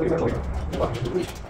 ファンクトリック。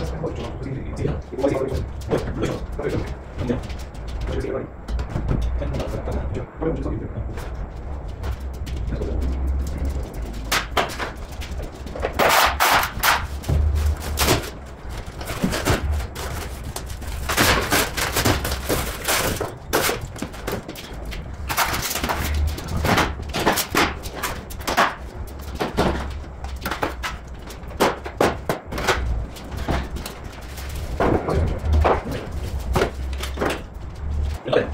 在这个过程中我会给你一个建议你不要接受或者不接受或者是不接受或者是不接受或者是自己的恶意先碰到自己的状态这样因为我们是左右结合的对。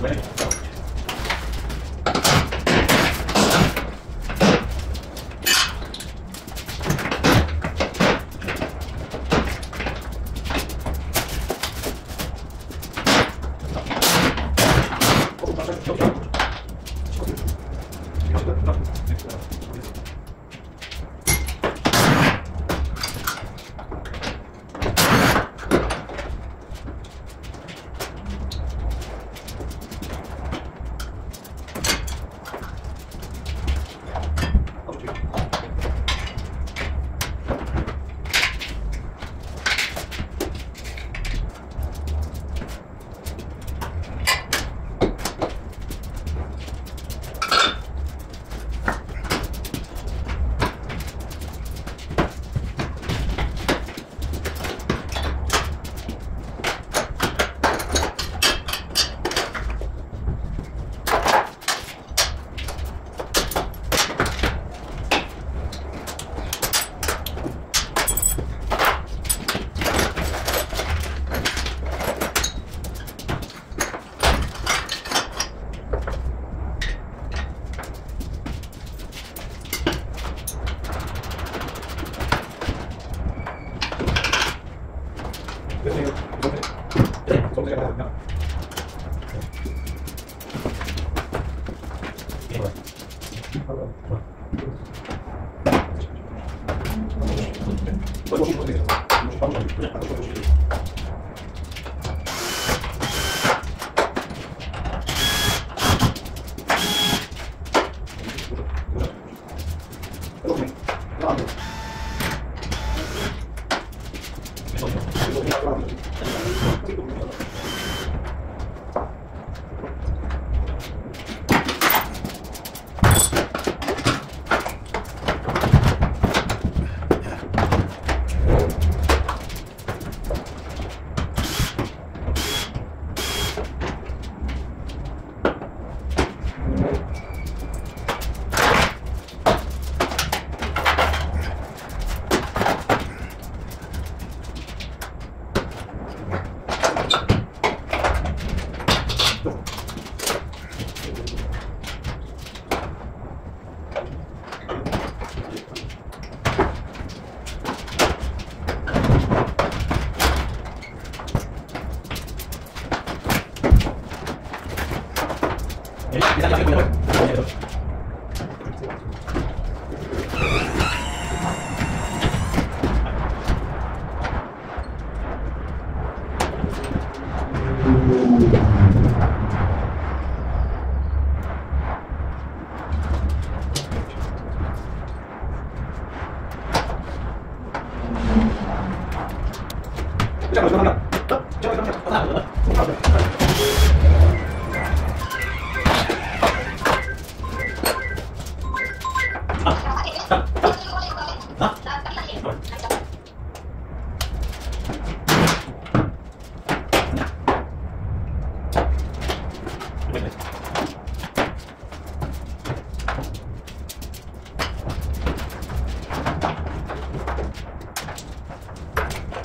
Thank you. 我去不了，我们去帮忙，不想过去。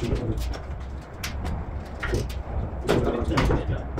ちょっと待って。